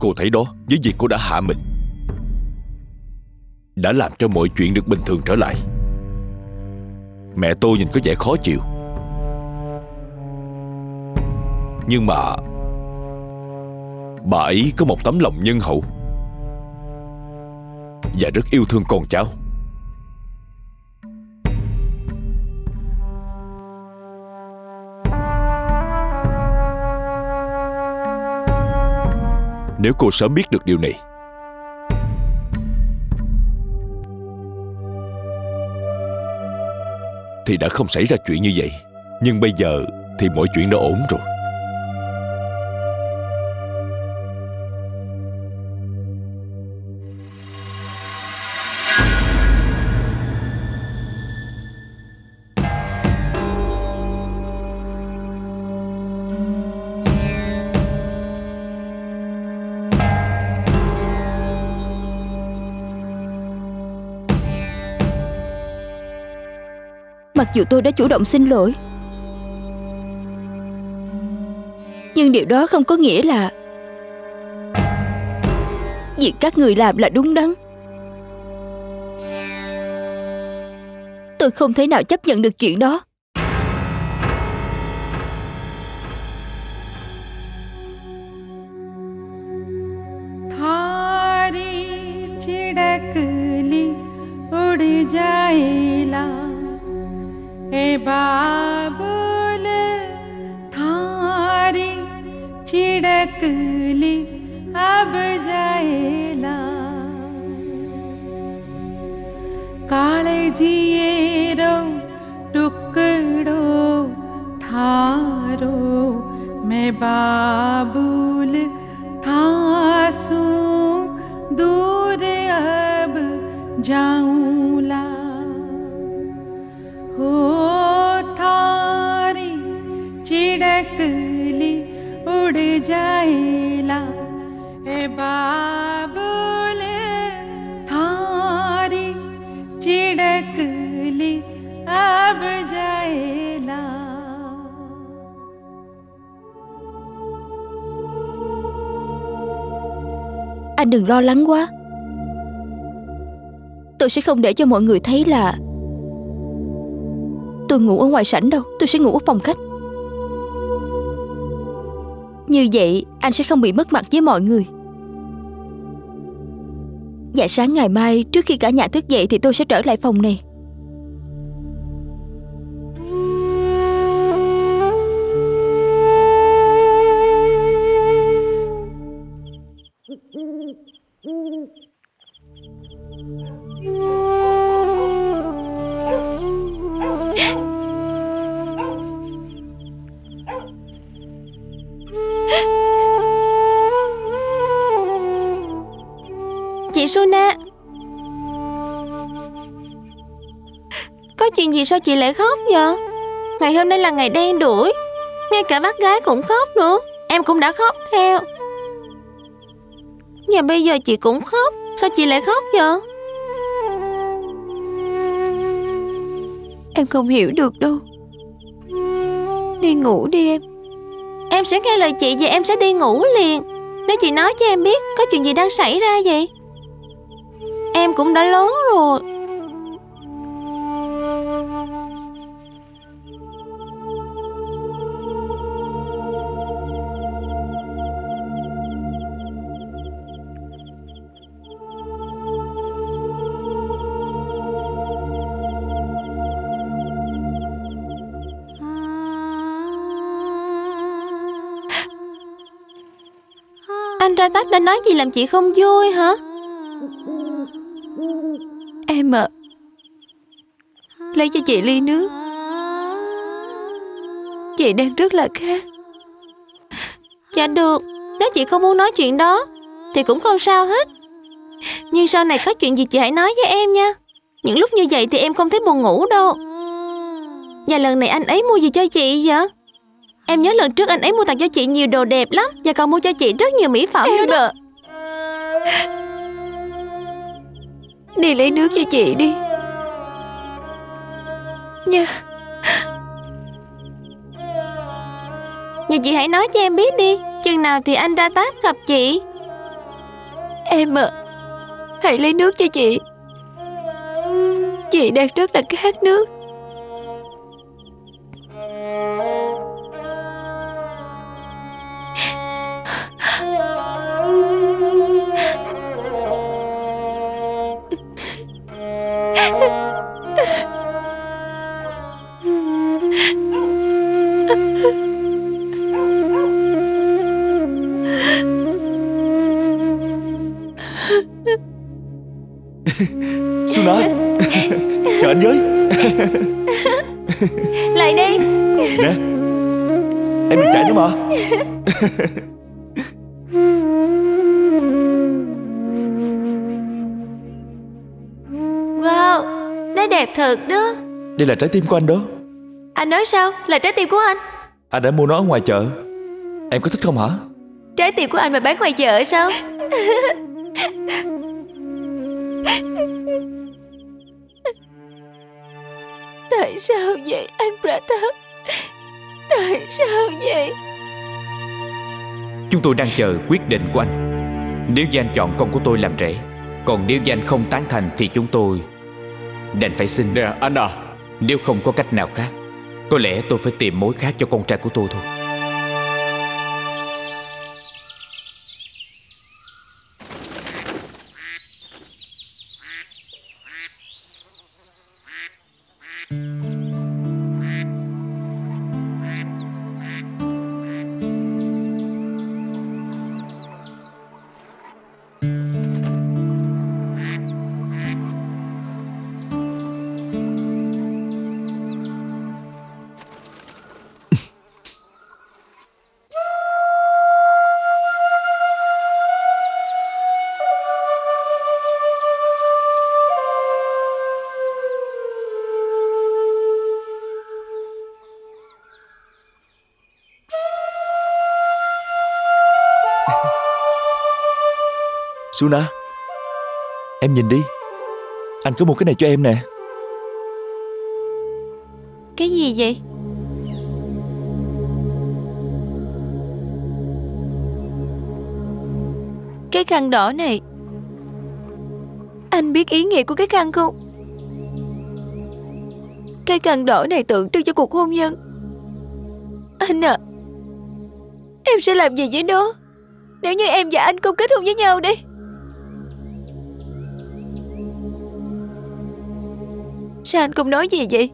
Cô thấy đó, Với việc cô đã hạ mình, Đã làm cho mọi chuyện được bình thường trở lại. Mẹ tôi nhìn có vẻ khó chịu. Nhưng mà Bà ấy có một tấm lòng nhân hậu Và rất yêu thương con cháu. Nếu cô sớm biết được điều này. Thì đã không xảy ra chuyện như vậy. Nhưng bây giờ thì mọi chuyện đã ổn rồi. Mặc dù tôi đã chủ động xin lỗi. Nhưng điều đó không có nghĩa là Việc các người làm là đúng đắn. Tôi không thể nào chấp nhận được chuyện đó. Anh đừng lo lắng quá. Tôi sẽ không để cho mọi người thấy là Tôi ngủ ở ngoài sảnh đâu, Tôi sẽ ngủ ở phòng khách. Như vậy, anh sẽ không bị mất mặt với mọi người. Dạ sáng ngày mai, Trước khi cả nhà thức dậy Thì tôi sẽ trở lại phòng này. Gì sao chị lại khóc vậy? Ngày hôm nay là ngày đen đuổi Ngay cả bác gái cũng khóc nữa. Em cũng đã khóc theo. Và bây giờ chị cũng khóc Sao chị lại khóc vậy? Em không hiểu được đâu. Đi ngủ đi em. Em sẽ nghe lời chị và em sẽ đi ngủ liền. Nếu chị nói cho em biết Có chuyện gì đang xảy ra vậy? Em cũng đã lớn rồi ra tách đã nói gì làm chị không vui hả? Em à Lấy cho chị ly nước. Chị đang rất là khát Dạ được. Nếu chị không muốn nói chuyện đó Thì cũng không sao hết. Nhưng sau này có chuyện gì chị hãy nói với em nha. Những lúc như vậy thì em không thấy buồn ngủ đâu. Và lần này anh ấy mua gì cho chị vậy Em nhớ lần trước anh ấy mua tặng cho chị nhiều đồ đẹp lắm Và còn mua cho chị rất nhiều mỹ phẩm nữa đó. Đi lấy nước cho chị đi. Nha. Và chị hãy nói cho em biết đi Chừng nào thì anh ra táp gặp chị. Em à Hãy lấy nước cho chị. Chị đang rất là khát nước Đây là trái tim của anh đó. Anh nói sao? Là trái tim của anh. Anh đã mua nó ở ngoài chợ. Em có thích không hả? Trái tim của anh mà bán ngoài chợ sao? Tại sao vậy anh Pratap? Tại sao vậy? Chúng tôi đang chờ quyết định của anh. Nếu như anh chọn con của tôi làm rể Còn nếu như anh không tán thành Thì chúng tôi Đành phải xin. Nè anh à nếu không có cách nào khác, Có lẽ tôi phải tìm mối khác cho con trai của tôi thôi. Suna, Em nhìn đi. Anh có một cái này cho em nè. Cái gì vậy? Cái khăn đỏ này. Anh biết ý nghĩa của cái khăn không? Cái khăn đỏ này tượng trưng cho cuộc hôn nhân. Anh à Em sẽ làm gì với nó? Nếu như em và anh không kết hôn với nhau đi. Sao anh không nói gì vậy?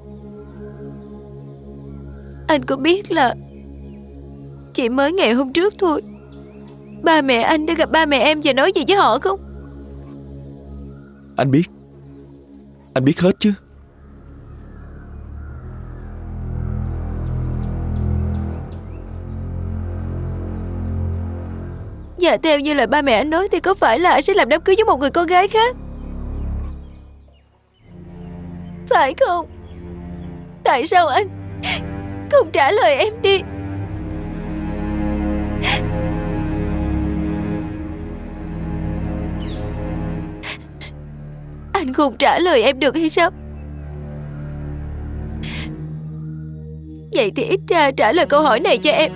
Anh có biết là Chỉ mới ngày hôm trước thôi. Ba mẹ anh đã gặp ba mẹ em và nói gì với họ không? Anh biết. Anh biết hết chứ. Và theo như lời ba mẹ anh nói Thì có phải là anh sẽ làm đám cưới với một người con gái khác Phải không? Tại sao anh Không trả lời em đi? Anh không trả lời em được hay sao? Vậy thì ít ra trả lời câu hỏi này cho em.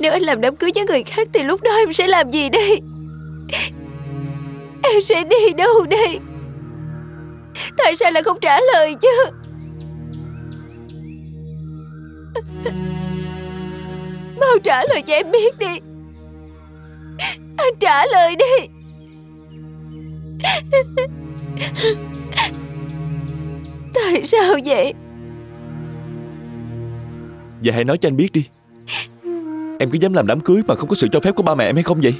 Nếu anh làm đám cưới với người khác Thì lúc đó em sẽ làm gì đây? Em sẽ đi đâu đây? Tại sao lại không trả lời chứ? Mau trả lời cho em biết đi. Anh trả lời đi. Tại sao vậy? Vậy hãy nói cho anh biết đi. Em có dám làm đám cưới mà không có sự cho phép của ba mẹ em hay không vậy?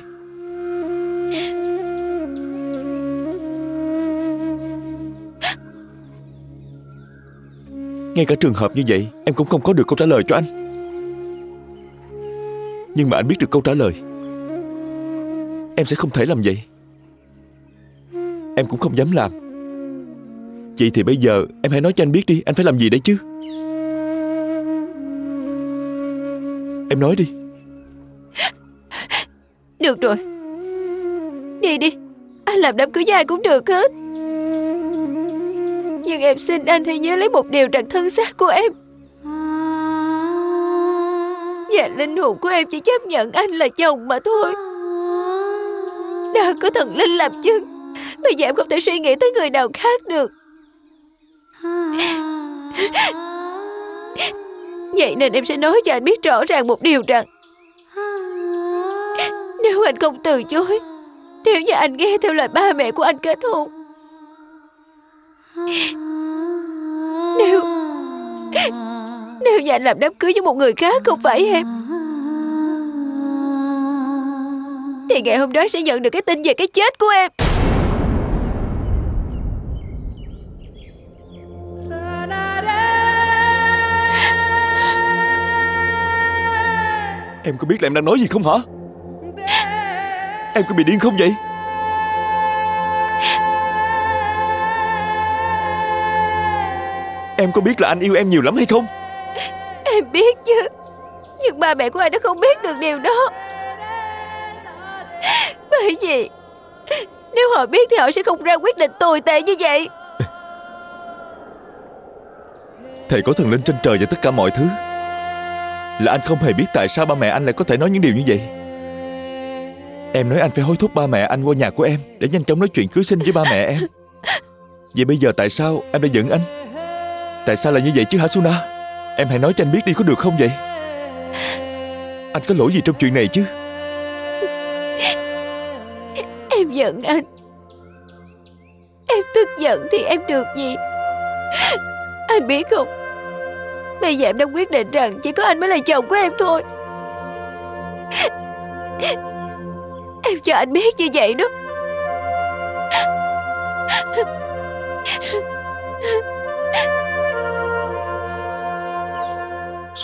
Ngay cả trường hợp như vậy, Em cũng không có được câu trả lời cho anh. Nhưng mà anh biết được câu trả lời. Em sẽ không thể làm vậy. Em cũng không dám làm. Vậy thì bây giờ em hãy nói cho anh biết đi, Anh phải làm gì đấy chứ? Em nói đi. Được rồi. Đi đi. Anh làm đám cưới với ai cũng được hết. Nhưng em xin anh hãy nhớ lấy một điều rằng thân xác của em. Và linh hồn của em chỉ chấp nhận anh là chồng mà thôi. Đã có thần linh làm chứng, Bây giờ em không thể suy nghĩ tới người nào khác được. Vậy nên em sẽ nói cho anh biết rõ ràng một điều rằng, Nếu anh không từ chối, Nếu như anh nghe theo lời ba mẹ của anh kết hôn nếu Nếu nhà anh làm đám cưới với một người khác không phải em, Thì ngày hôm đó sẽ nhận được cái tin về cái chết của em. Em có biết là em đang nói gì không hả? Em có bị điên không vậy? Em có biết là anh yêu em nhiều lắm hay không? Em biết chứ. Nhưng ba mẹ của anh đã không biết được điều đó. Bởi vì Nếu họ biết thì họ sẽ không ra quyết định tồi tệ như vậy. Thầy có thần linh trên trời và tất cả mọi thứ. Là anh không hề biết tại sao ba mẹ anh lại có thể nói những điều như vậy. Em nói anh phải hối thúc ba mẹ anh qua nhà của em Để nhanh chóng nói chuyện cưới xin với ba mẹ em. Vậy bây giờ tại sao em đã giận anh Tại sao là như vậy chứ hả Suna? Em hãy nói cho anh biết đi có được không vậy? Anh có lỗi gì trong chuyện này chứ? Em giận anh. Em tức giận thì em được gì? Anh biết không? Bây giờ em đã quyết định rằng Chỉ có anh mới là chồng của em thôi. Em cho anh biết như vậy đó.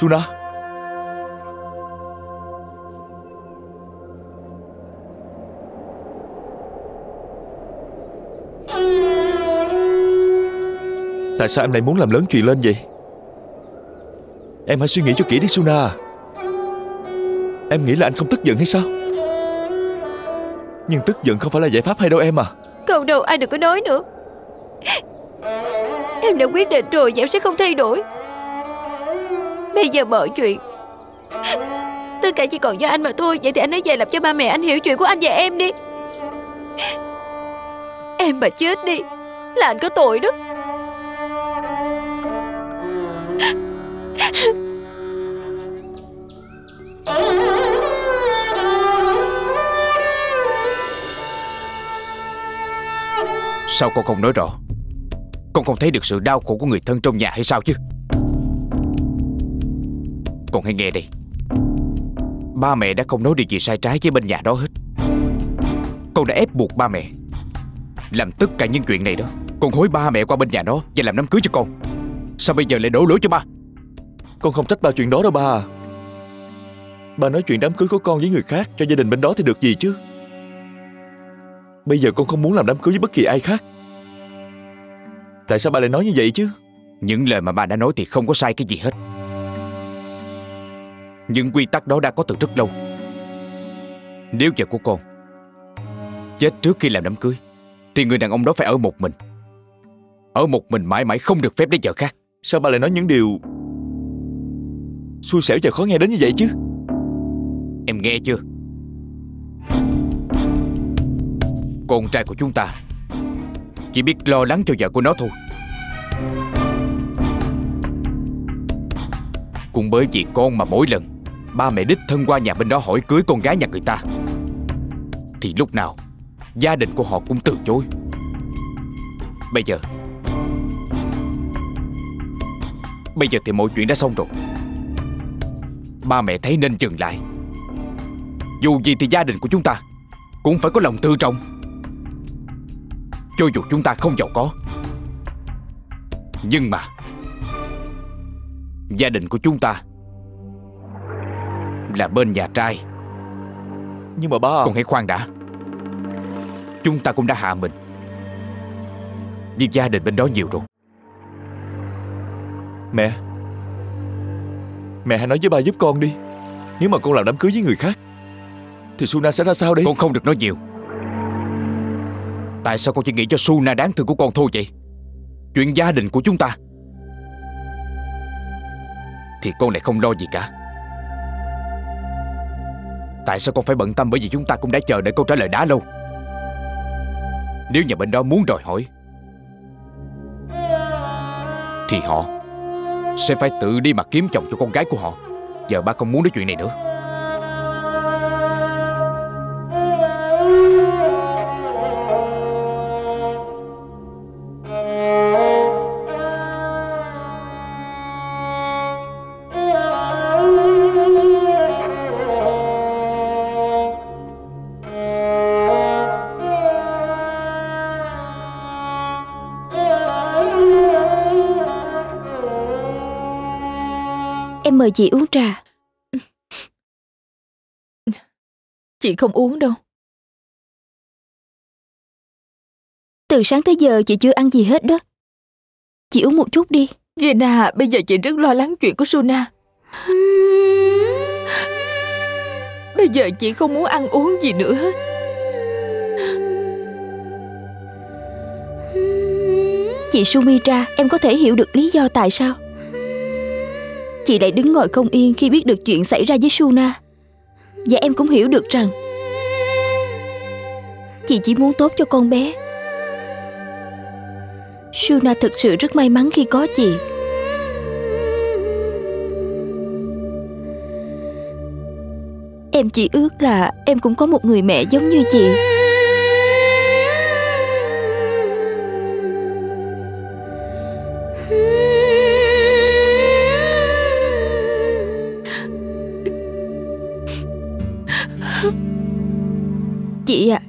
Suna. Tại sao em lại muốn làm lớn chuyện lên vậy? Em hãy suy nghĩ cho kỹ đi Suna. Em nghĩ là anh không tức giận hay sao? Nhưng tức giận không phải là giải pháp hay đâu em à. Không đâu, anh đừng có nói nữa. Em đã quyết định rồi và em sẽ không thay đổi. Bây giờ mọi chuyện. Tất cả chỉ còn do anh mà thôi. Vậy thì anh nói về làm cho ba mẹ anh hiểu chuyện của anh và em đi. Em mà chết đi, Là anh có tội đó. Sao con không nói rõ? Con không thấy được sự đau khổ của người thân trong nhà hay sao chứ? Con hãy nghe đây, Ba mẹ đã không nói điều gì sai trái với bên nhà đó hết. Con đã ép buộc ba mẹ Làm tất cả những chuyện này đó. Con hối ba mẹ qua bên nhà đó Và làm đám cưới cho con. Sao bây giờ lại đổ lỗi cho ba? Con không trách ba chuyện đó đâu ba à. Ba nói chuyện đám cưới của con với người khác Cho gia đình bên đó thì được gì chứ? Bây giờ con không muốn làm đám cưới với bất kỳ ai khác. Tại sao ba lại nói như vậy chứ? Những lời mà ba đã nói thì không có sai cái gì hết. Những quy tắc đó đã có từ rất lâu. Nếu vợ của con Chết trước khi làm đám cưới Thì người đàn ông đó phải ở một mình. Ở một mình mãi mãi không được phép lấy vợ khác. Sao ba lại nói những điều Xui xẻo và khó nghe đến như vậy chứ? Em nghe chưa? Con trai của chúng ta Chỉ biết lo lắng cho vợ của nó thôi. Cũng bởi vì con mà mỗi lần Ba mẹ đích thân qua nhà bên đó hỏi cưới con gái nhà người ta. Thì lúc nào, Gia đình của họ cũng từ chối. Bây giờ Bây giờ thì mọi chuyện đã xong rồi. Ba mẹ thấy nên dừng lại. Dù gì thì gia đình của chúng ta Cũng phải có lòng tự trọng. Cho dù chúng ta không giàu có. Nhưng mà, Gia đình của chúng ta là bên nhà trai. Nhưng mà ba Con hãy khoan đã. Chúng ta cũng đã hạ mình. Nhưng gia đình bên đó nhiều rồi. Mẹ. Mẹ hãy nói với ba giúp con đi. Nếu mà con làm đám cưới với người khác Thì Suna sẽ ra sao đây? Con không được nói nhiều. Tại sao con chỉ nghĩ cho Suna đáng thương của con thôi vậy? Chuyện gia đình của chúng ta. Thì con lại không lo gì cả Tại sao con phải bận tâm bởi vì chúng ta cũng đã chờ đợi câu trả lời đã lâu? Nếu nhà bên đó muốn đòi hỏi, Thì họ Sẽ phải tự đi mà kiếm chồng cho con gái của họ. Giờ ba không muốn nói chuyện này nữa. Em mời chị uống trà Chị không uống đâu. Từ sáng tới giờ chị chưa ăn gì hết đó Chị uống một chút đi Gina, bây giờ chị rất lo lắng chuyện của Suna. Bây giờ chị không muốn ăn uống gì nữa hết. Chị Sumitra Em có thể hiểu được lý do tại sao Chị lại đứng ngồi không yên Khi biết được chuyện xảy ra với Suna Và em cũng hiểu được rằng Chị chỉ muốn tốt cho con bé. Suna thực sự rất may mắn khi có chị. Em chỉ ước là em cũng có một người mẹ giống như chị.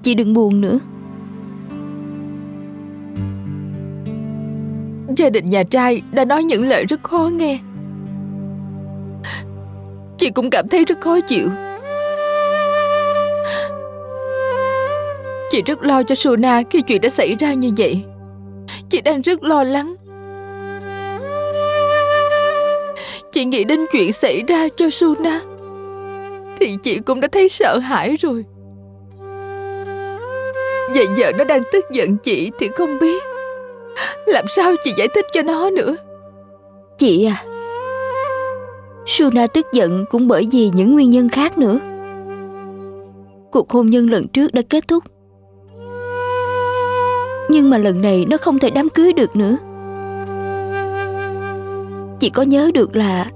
Chị đừng buồn nữa Gia đình nhà trai đã nói những lời rất khó nghe. Chị cũng cảm thấy rất khó chịu. Chị rất lo cho Suna khi chuyện đã xảy ra như vậy. Chị đang rất lo lắng. Chị nghĩ đến chuyện xảy ra cho Suna Thì chị cũng đã thấy sợ hãi rồi Vậy giờ nó đang tức giận chị thì không biết. Làm sao chị giải thích cho nó nữa? Chị à Suna tức giận cũng bởi vì những nguyên nhân khác nữa. Cuộc hôn nhân lần trước đã kết thúc. Nhưng mà lần này nó không thể đám cưới được nữa. Chị có nhớ được là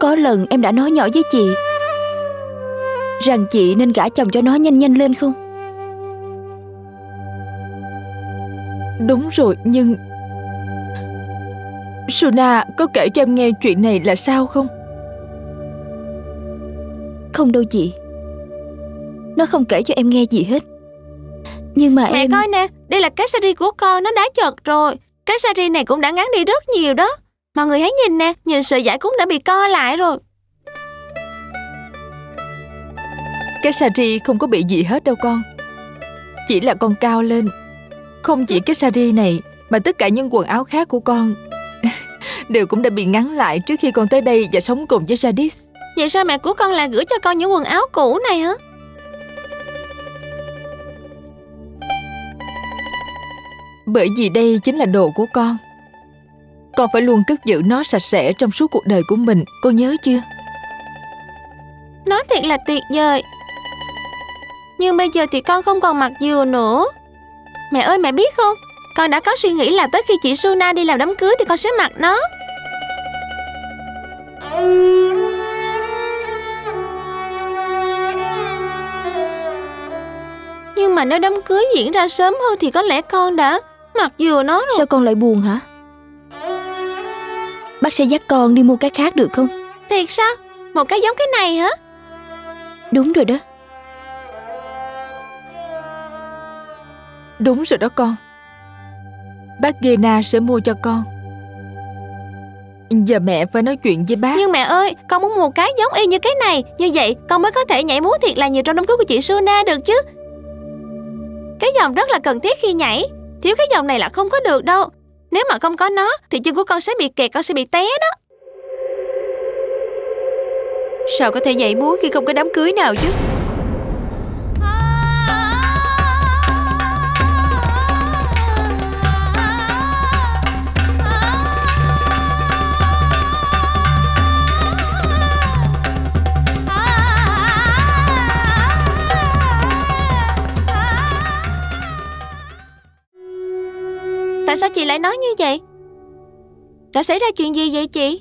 Có lần em đã nói nhỏ với chị Rằng chị nên gả chồng cho nó nhanh nhanh lên không? Đúng rồi nhưng Suna có kể cho em nghe chuyện này là sao không Không đâu chị Nó không kể cho em nghe gì hết Nhưng mà Mẹ em coi nè, đây là cái sari của con, nó đã chật rồi. Cái sari này cũng đã ngắn đi rất nhiều đó. Mọi người hãy nhìn nè, nhìn sợi dải cũng đã bị co lại rồi. Cái sari không có bị gì hết đâu con Chỉ là con cao lên Không chỉ cái sari này Mà tất cả những quần áo khác của con Đều cũng đã bị ngắn lại Trước khi con tới đây và sống cùng với Jadis Vậy sao mẹ của con lại gửi cho con những quần áo cũ này hả? Bởi vì đây chính là đồ của con Con phải luôn cất giữ nó sạch sẽ Trong suốt cuộc đời của mình Con nhớ chưa Nói thiệt là tuyệt vời. Nhưng bây giờ thì con không còn mặc dừa nữa. Mẹ ơi mẹ biết không? Con đã có suy nghĩ là tới khi chị Suna đi làm đám cưới thì con sẽ mặc nó. Nhưng mà nếu đám cưới diễn ra sớm hơn thì có lẽ con đã mặc dừa nó rồi. Sao con lại buồn hả Bác sẽ dắt con đi mua cái khác được không Thiệt sao? Một cái giống cái này hả? Đúng rồi đó Đúng rồi đó con. Bác Gena sẽ mua cho con. Giờ mẹ phải nói chuyện với bác. Nhưng mẹ ơi, con muốn một cái giống y như cái này. Như vậy con mới có thể nhảy múa thiệt là nhiều trong đám cưới của chị Suna được chứ. Cái dòng rất là cần thiết khi nhảy. Thiếu cái dòng này là không có được đâu. Nếu mà không có nó Thì chân của con sẽ bị kẹt, con sẽ bị té đó. Sao có thể nhảy múa khi không có đám cưới nào chứ Tại sao chị lại nói như vậy? Đã xảy ra chuyện gì vậy chị?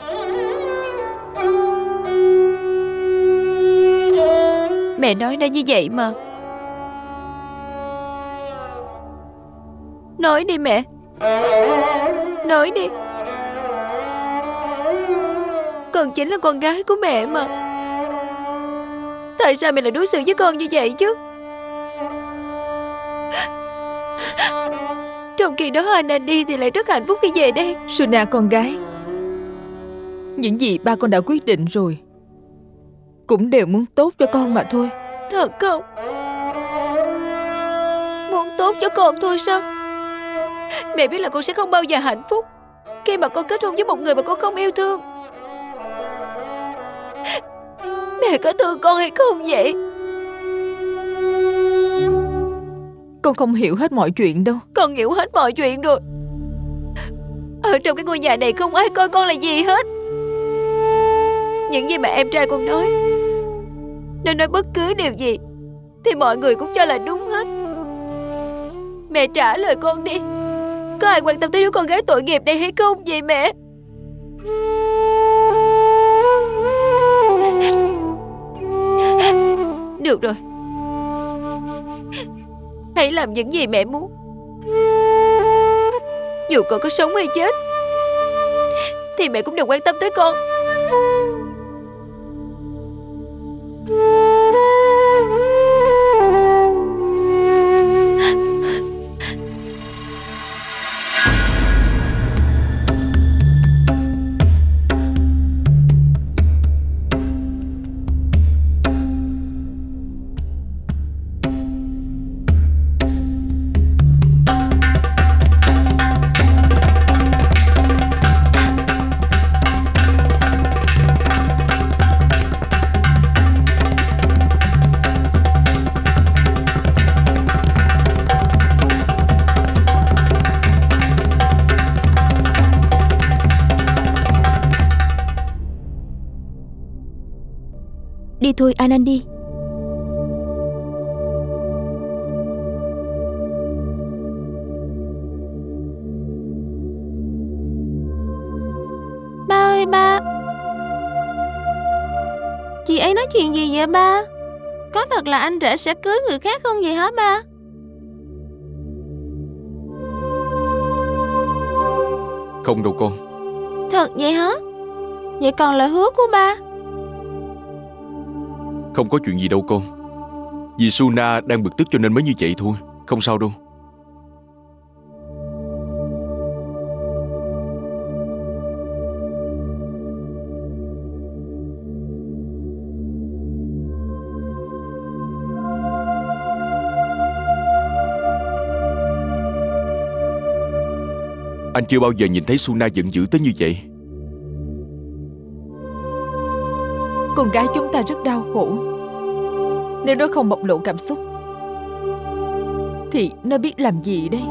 Mẹ nói ra như vậy mà. Nói đi mẹ. Nói đi. Con chính là con gái của mẹ mà. Tại sao mẹ lại đối xử với con như vậy chứ? Trong khi đó anh đi thì lại rất hạnh phúc khi về đây. Suna con gái Những gì ba con đã quyết định rồi Cũng đều muốn tốt cho con mà thôi. Thật không? Muốn tốt cho con thôi sao? Mẹ biết là con sẽ không bao giờ hạnh phúc Khi mà con kết hôn với một người mà con không yêu thương. Mẹ có thương con hay không vậy Con không hiểu hết mọi chuyện đâu. Con hiểu hết mọi chuyện rồi. Ở trong cái ngôi nhà này không ai coi con là gì hết. Những gì mà em trai con nói, Nó nói bất cứ điều gì, Thì mọi người cũng cho là đúng hết. Mẹ trả lời con đi. Có ai quan tâm tới đứa con gái tội nghiệp này hay không vậy mẹ? Được rồi. Hãy làm những gì mẹ muốn. Dù con có sống hay chết, Thì mẹ cũng đừng quan tâm tới con. Đi thôi Anand đi. Ba ơi ba. Chị ấy nói chuyện gì vậy ba? Có thật là anh rể sẽ cưới người khác không vậy hả ba? Không đâu con. Thật vậy hả? Vậy còn lời hứa của ba không có chuyện gì đâu con. Vì Suna đang bực tức cho nên mới như vậy thôi. Không sao đâu. Anh chưa bao giờ nhìn thấy Suna giận dữ tới như vậy. Con gái chúng ta rất đau khổ. Nếu nó không bộc lộ cảm xúc Thì nó biết làm gì đây?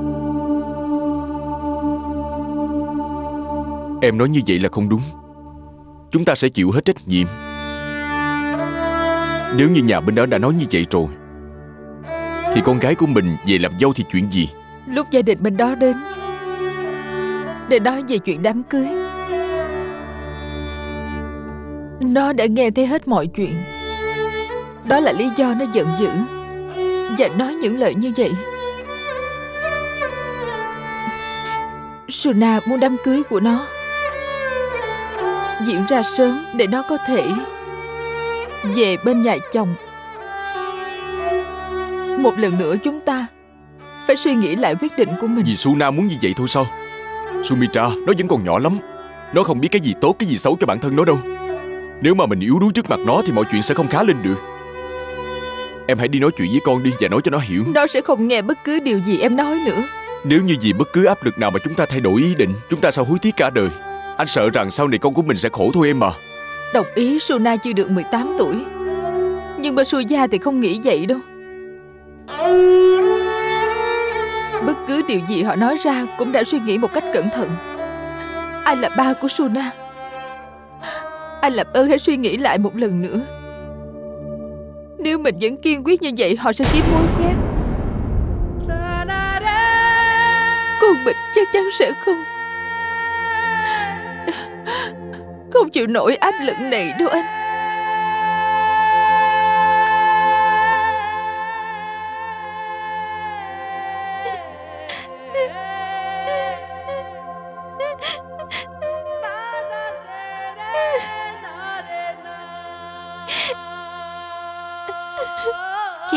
Em nói như vậy là không đúng. Chúng ta sẽ chịu hết trách nhiệm. Nếu như nhà bên đó đã nói như vậy rồi Thì con gái của mình về làm dâu thì chuyện gì? Lúc gia đình bên đó đến Để nói về chuyện đám cưới Nó đã nghe thấy hết mọi chuyện. Đó là lý do nó giận dữ Và nói những lời như vậy. Suna muốn đám cưới của nó Diễn ra sớm để nó có thể Về bên nhà chồng. Một lần nữa chúng ta Phải suy nghĩ lại quyết định của mình. Vì Suna muốn như vậy thôi sao? Sumitra, nó vẫn còn nhỏ lắm. Nó không biết cái gì tốt, cái gì xấu cho bản thân nó đâu. Nếu mà mình yếu đuối trước mặt nó Thì mọi chuyện sẽ không khá lên được. Em hãy đi nói chuyện với con đi Và nói cho nó hiểu. Nó sẽ không nghe bất cứ điều gì em nói nữa. Nếu như vì bất cứ áp lực nào mà chúng ta thay đổi ý định Chúng ta sao hối tiếc cả đời? Anh sợ rằng sau này con của mình sẽ khổ thôi em mà Đồng ý Suna chưa được 18 tuổi. Nhưng mà Suya thì không nghĩ vậy đâu. Bất cứ điều gì họ nói ra Cũng đã suy nghĩ một cách cẩn thận. Anh là ba của Suna anh làm ơn hãy suy nghĩ lại một lần nữa. Nếu mình vẫn kiên quyết như vậy, Họ sẽ kiếm mối khác. Con mình Chắc chắn sẽ không Không chịu nổi áp lực này đâu anh.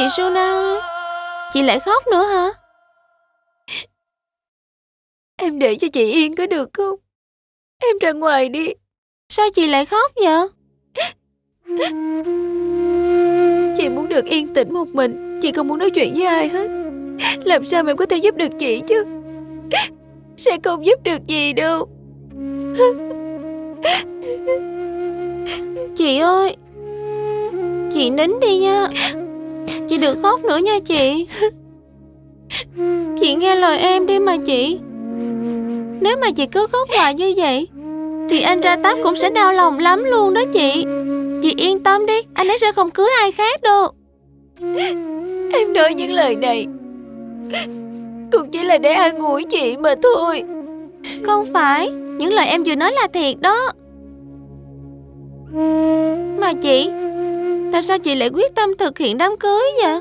Chị Suna ơi Chị lại khóc nữa hả Em để cho chị yên có được không? Em ra ngoài đi. Sao chị lại khóc vậy Chị muốn được yên tĩnh một mình. Chị không muốn nói chuyện với ai hết. Làm sao mà em có thể giúp được chị chứ? Sẽ không giúp được gì đâu. Chị ơi Chị nín đi nha Chị đừng khóc nữa nha chị. Chị nghe lời em đi mà chị. Nếu mà chị cứ khóc hoài như vậy Thì anh ra táp cũng sẽ đau lòng lắm luôn đó chị. Chị yên tâm đi Anh ấy sẽ không cưới ai khác đâu. Em nói những lời này cũng chỉ là để an ủi chị mà thôi. Không phải Những lời em vừa nói là thiệt đó. Mà chị Tại sao chị lại quyết tâm thực hiện đám cưới vậy?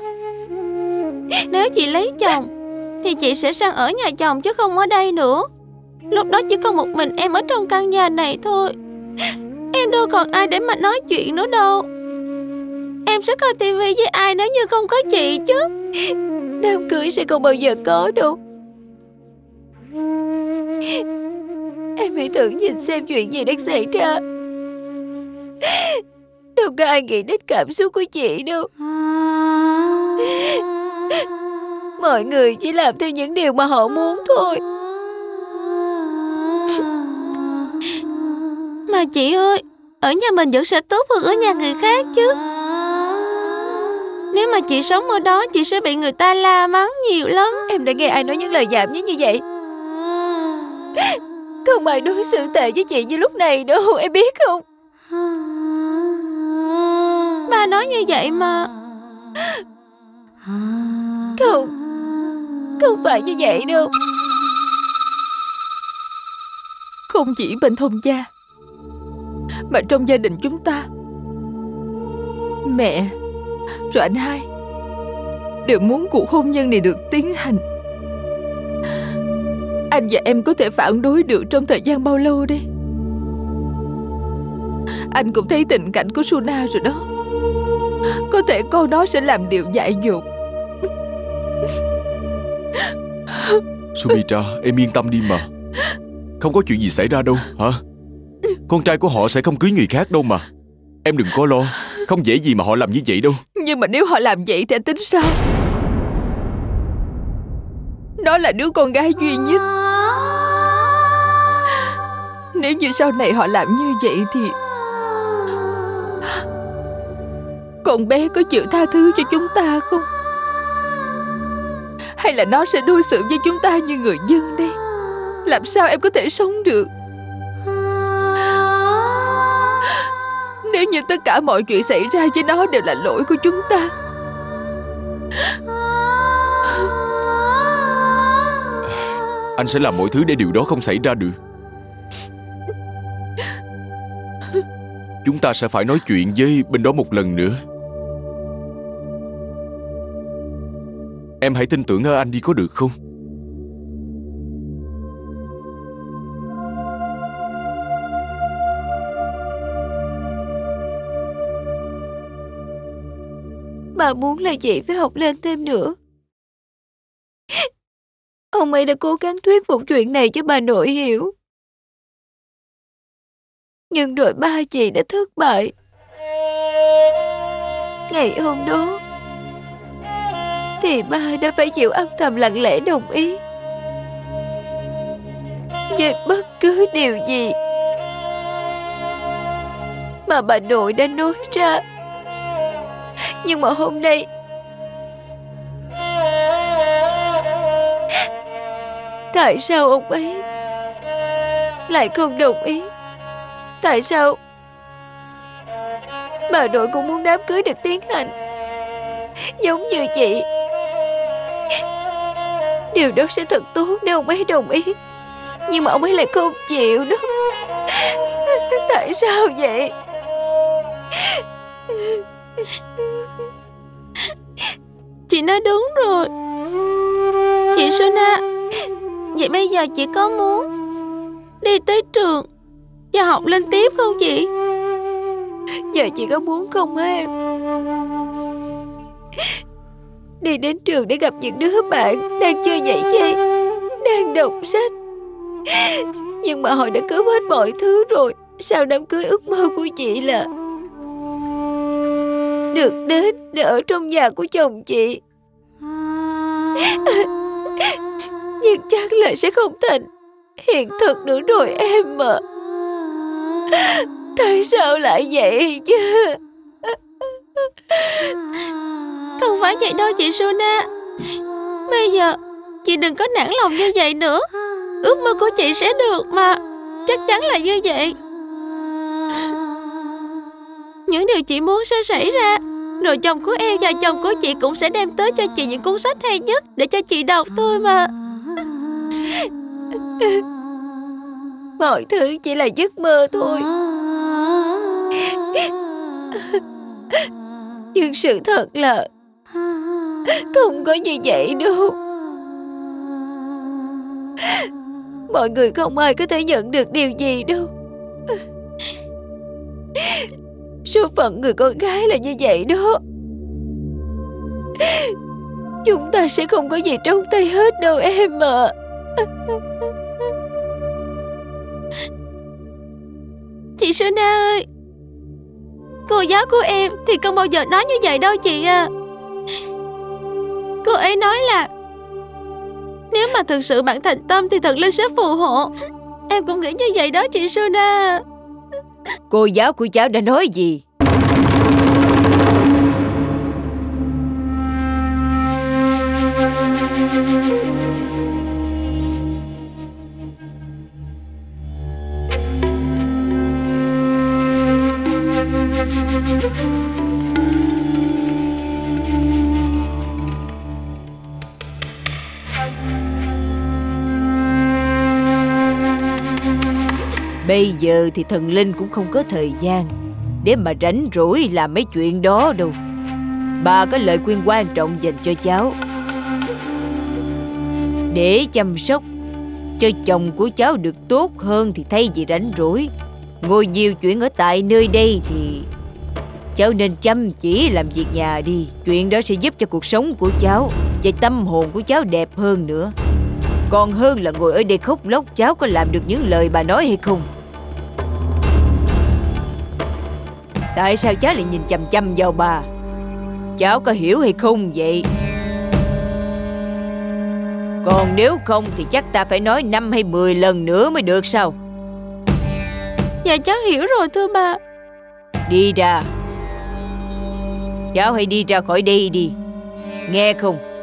Nếu chị lấy chồng, Thì chị sẽ sang ở nhà chồng chứ không ở đây nữa. Lúc đó chỉ còn một mình em ở trong căn nhà này thôi. Em đâu còn ai để mà nói chuyện nữa đâu. Em sẽ coi tivi với ai nếu như không có chị chứ? Đám cưới sẽ không bao giờ có đâu. Em hãy thử nhìn xem chuyện gì đang xảy ra. Đâu có ai nghĩ đến cảm xúc của chị đâu. Mọi người chỉ làm theo những điều mà họ muốn thôi. Mà chị ơi Ở nhà mình vẫn sẽ tốt hơn ở nhà người khác chứ Nếu mà chị sống ở đó Chị sẽ bị người ta la mắng nhiều lắm Em đã nghe ai nói những lời giảm nhé như vậy Không ai đối xử tệ với chị như lúc này đâu Em biết không Ba nói như vậy mà. Không Không phải như vậy đâu. Không chỉ bên thông gia, Mà trong gia đình chúng ta, Mẹ Rồi anh hai Đều muốn cuộc hôn nhân này được tiến hành. Anh và em có thể phản đối được trong thời gian bao lâu đây Anh cũng thấy tình cảnh của Suna rồi đó. Có thể con nó sẽ làm điều dại dột Sumitra, em yên tâm đi mà. Không có chuyện gì xảy ra đâu, hả? Con trai của họ sẽ không cưới người khác đâu mà. Em đừng có lo Không dễ gì mà họ làm như vậy đâu. Nhưng mà nếu họ làm vậy thì anh tính sao? Nó là đứa con gái duy nhất. Nếu như sau này họ làm như vậy thì Con bé có chịu tha thứ cho chúng ta không? Hay là nó sẽ đối xử với chúng ta như người dân đây? Làm sao em có thể sống được? Nếu như tất cả mọi chuyện xảy ra với nó đều là lỗi của chúng ta. Anh sẽ làm mọi thứ để điều đó không xảy ra được. Chúng ta sẽ phải nói chuyện với bên đó một lần nữa. Em hãy tin tưởng ở anh đi có được không? Bà muốn là chị phải học lên thêm nữa. Ông ấy đã cố gắng thuyết phục chuyện này cho bà nội hiểu. Nhưng rồi ba chị đã thất bại. Ngày hôm đó thì ba đã phải chịu âm thầm lặng lẽ đồng ý. Với bất cứ điều gì Mà bà nội đã nói ra, Nhưng mà hôm nay, Tại sao ông ấy Lại không đồng ý? Tại sao Bà nội cũng muốn đám cưới được tiến hành, Giống như chị? Điều đó sẽ thật tốt nếu ông ấy đồng ý. Nhưng mà ông ấy lại không chịu đó. Tại sao vậy? Chị nói đúng rồi. Chị Sona Vậy bây giờ chị có muốn Đi tới trường Và học lên tiếp không chị? Giờ chị có muốn không em Đi đến trường để gặp những đứa bạn Đang chơi nhảy dây, Đang đọc sách. Nhưng mà họ đã cứu hết mọi thứ rồi Sao đám cưới ước mơ của chị là Được đến để ở trong nhà của chồng chị. Nhưng chắc là sẽ không thành Hiện thực nữa rồi em mà Tại sao lại vậy chứ? Không phải vậy đâu, chị Sona Bây giờ, Chị đừng có nản lòng như vậy nữa. Ước mơ của chị sẽ được mà. Chắc chắn là như vậy. Những điều chị muốn sẽ xảy ra. Rồi chồng của em và chồng của chị Cũng sẽ đem tới cho chị những cuốn sách hay nhất Để cho chị đọc thôi mà. Mọi thứ chỉ là giấc mơ thôi. Nhưng sự thật là không có như vậy đâu. Mọi người không ai có thể nhận được điều gì đâu. Số phận người con gái là như vậy đó. Chúng ta sẽ không có gì trong tay hết đâu em ạ. Chị Sona ơi, Cô giáo của em thì không bao giờ nói như vậy đâu chị à Cô ấy nói là Nếu mà thực sự bạn thành tâm thì thật linh sẽ phù hộ. Em cũng nghĩ như vậy đó, chị Sona Cô giáo của cháu đã nói gì? Bây giờ thì thần linh cũng không có thời gian. Để mà rảnh rỗi làm mấy chuyện đó đâu. Bà có lời khuyên quan trọng dành cho cháu. Để chăm sóc cho chồng của cháu được tốt hơn Thì thay vì rảnh rỗi. Ngồi nhiều chuyện ở tại nơi đây thì Cháu nên chăm chỉ làm việc nhà đi. Chuyện đó sẽ giúp cho cuộc sống của cháu Và tâm hồn của cháu đẹp hơn nữa. Còn hơn là ngồi ở đây khóc lóc, Cháu có làm được những lời bà nói hay không? Tại sao cháu lại nhìn chằm chằm vào bà? Cháu có hiểu hay không vậy? Còn nếu không thì chắc ta phải nói năm hay mười lần nữa mới được sao? Dạ cháu hiểu rồi thưa bà. Đi ra. Cháu hãy đi ra khỏi đây đi. Nghe không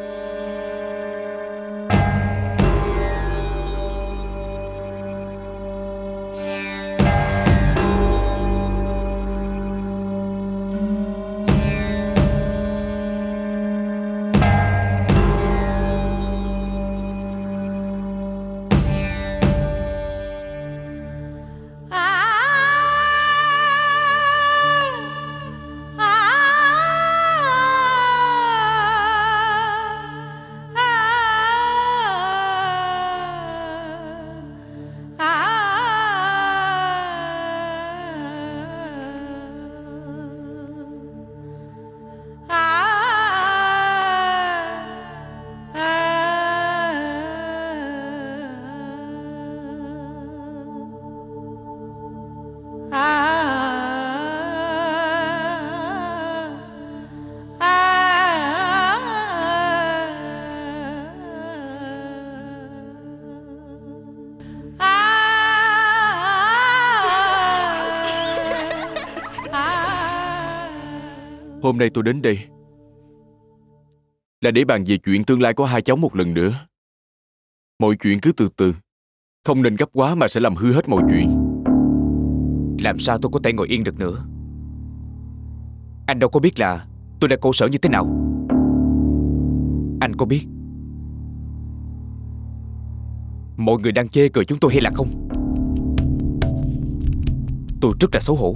Hôm nay tôi đến đây Là để bàn về chuyện tương lai của hai cháu một lần nữa. Mọi chuyện cứ từ từ, Không nên gấp quá mà sẽ làm hư hết mọi chuyện. Làm sao tôi có thể ngồi yên được nữa? Anh đâu có biết là Tôi đã khổ sở như thế nào. Anh có biết Mọi người đang chê cười chúng tôi hay là không? Tôi rất là xấu hổ.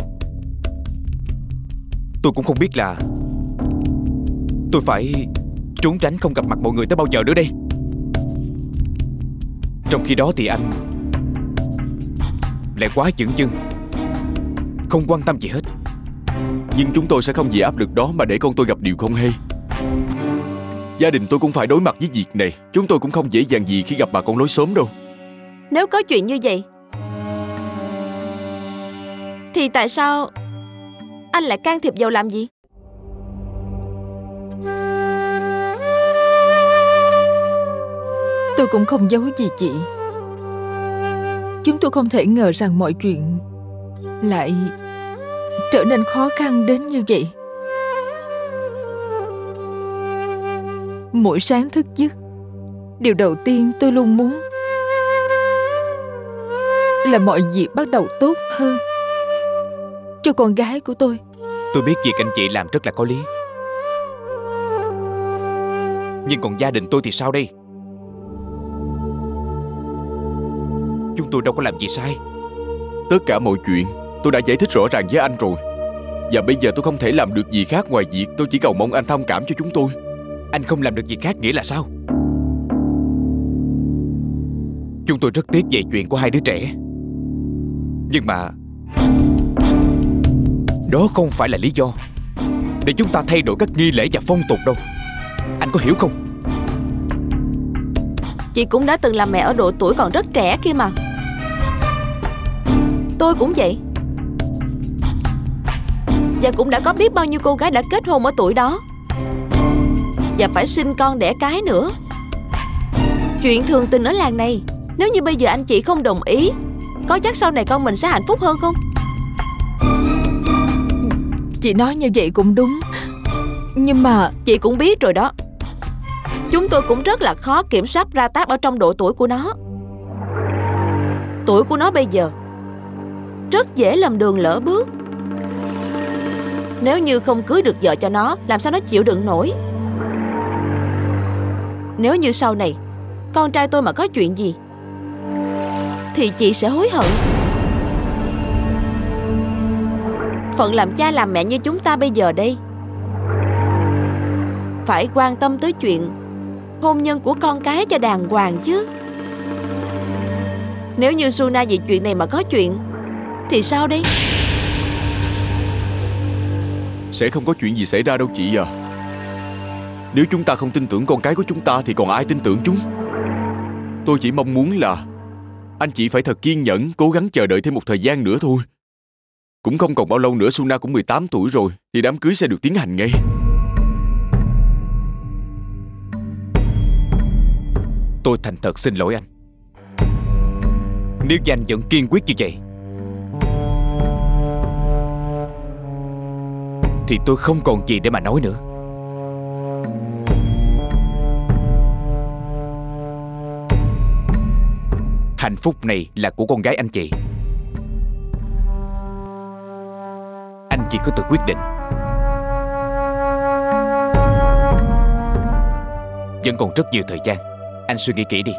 Tôi cũng không biết là Tôi phải trốn tránh không gặp mặt mọi người tới bao giờ nữa đây. Trong khi đó thì anh Lại quá chững chưng Không quan tâm gì hết. Nhưng chúng tôi sẽ không vì áp lực đó mà để con tôi gặp điều không hay. Gia đình tôi cũng phải đối mặt với việc này. Chúng tôi cũng không dễ dàng gì khi gặp bà con lối sớm đâu. Nếu có chuyện như vậy Thì tại sao anh lại can thiệp vào làm gì? Tôi cũng không giấu gì chị. Chúng tôi không thể ngờ rằng mọi chuyện Lại trở nên khó khăn đến như vậy. Mỗi sáng thức giấc, Điều đầu tiên tôi luôn muốn Là mọi việc bắt đầu tốt hơn. Cho con gái của tôi. Tôi biết việc anh chị làm rất là có lý. Nhưng còn gia đình tôi thì sao đây? Chúng tôi đâu có làm gì sai. Tất cả mọi chuyện tôi đã giải thích rõ ràng với anh rồi. Và bây giờ tôi không thể làm được gì khác ngoài việc tôi chỉ cầu mong anh thông cảm cho chúng tôi. Anh không làm được gì khác nghĩa là sao? Chúng tôi rất tiếc về chuyện của hai đứa trẻ. Nhưng mà đó không phải là lý do Để chúng ta thay đổi các nghi lễ và phong tục đâu. Anh có hiểu không? Chị cũng đã từng làm mẹ ở độ tuổi còn rất trẻ kia mà. Tôi cũng vậy. Và cũng đã có biết bao nhiêu cô gái đã kết hôn ở tuổi đó. Và phải sinh con đẻ cái nữa. Chuyện thường tình ở làng này, Nếu như bây giờ anh chị không đồng ý, Có chắc sau này con mình sẽ hạnh phúc hơn không? Chị nói như vậy cũng đúng. Nhưng mà Chị cũng biết rồi đó. Chúng tôi cũng rất là khó kiểm soát ra tác ở trong độ tuổi của nó. Tuổi của nó bây giờ Rất dễ lầm đường lỡ bước. Nếu như không cưới được vợ cho nó, Làm sao nó chịu đựng nổi? Nếu như sau này Con trai tôi mà có chuyện gì, Thì chị sẽ hối hận. Phận làm cha làm mẹ như chúng ta bây giờ đây. Phải quan tâm tới chuyện hôn nhân của con cái cho đàng hoàng chứ. Nếu như Suna vì chuyện này mà có chuyện, Thì sao đây? Sẽ không có chuyện gì xảy ra đâu chị à. Nếu chúng ta không tin tưởng con cái của chúng ta Thì còn ai tin tưởng chúng? Tôi chỉ mong muốn là Anh chị phải thật kiên nhẫn, Cố gắng chờ đợi thêm một thời gian nữa thôi. Cũng không còn bao lâu nữa Suna cũng 18 tuổi rồi, Thì đám cưới sẽ được tiến hành ngay. Tôi thành thật xin lỗi anh. Nếu như anh vẫn kiên quyết như vậy, Thì tôi không còn gì để mà nói nữa. Hạnh phúc này là của con gái anh chị. Chỉ có tự quyết định. Vẫn còn rất nhiều thời gian. Anh suy nghĩ kỹ đi.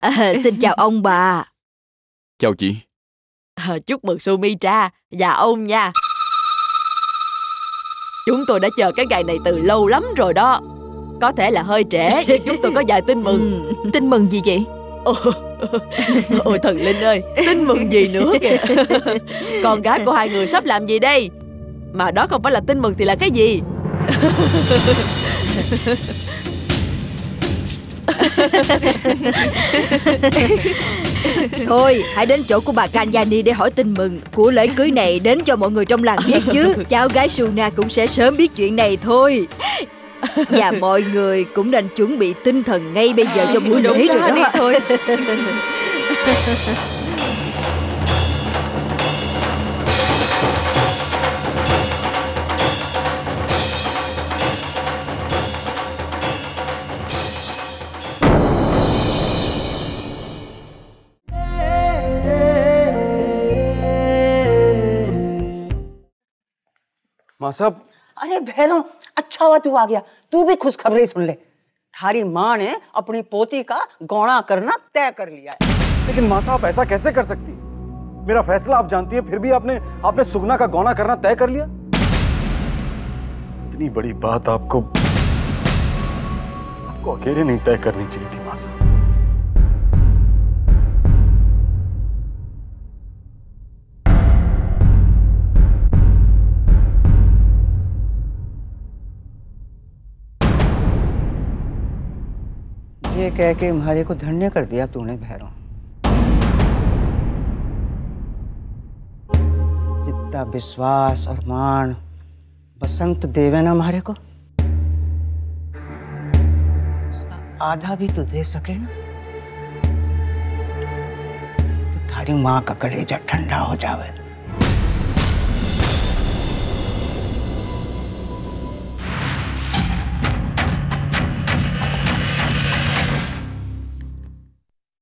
À, xin chào ông bà. Chào chị À, chúc mừng Sumitra và ông nha. Chúng tôi đã chờ cái ngày này từ lâu lắm rồi đó. Có thể là hơi trễ nhưng chúng tôi có vài tin mừng. tin mừng gì vậy? Ôi thần linh ơi, tin mừng gì nữa kìa. Con gái của hai người sắp làm gì đây? Mà đó không phải là tin mừng thì là cái gì? Thôi hãy đến chỗ của bà Kanyani để hỏi tin mừng. Của lễ cưới này đến cho mọi người trong làng biết chứ. Cháu gái Suna cũng sẽ sớm biết chuyện này thôi. Và mọi người cũng nên chuẩn bị tinh thần ngay bây giờ cho buổi lễ rồi đó. đi thôi साहब अरे भैरव अच्छा हुआ तू आ गया। तू भी खुशखबरी सुन ले। थारी माँ ने अपनी पोती का गौणा करना तय कर लिया है। लेकिन माँ साहब ऐसा कैसे कर सकती? मेरा फैसला आप जानती है फिर भी आपने आपने सुगना का गौना करना तय कर लिया? इतनी बड़ी बात आपको आपको अकेले नहीं तय करनी चाहिए थी माँ साहब। ये कह के हमारे को धन्य कर दिया तूने भैरव जितना विश्वास और मान बसंत देवे ना हमारे को। उसका आधा भी तो दे सके ना। तो थारी माँ का कलेजा ठंडा हो जावे।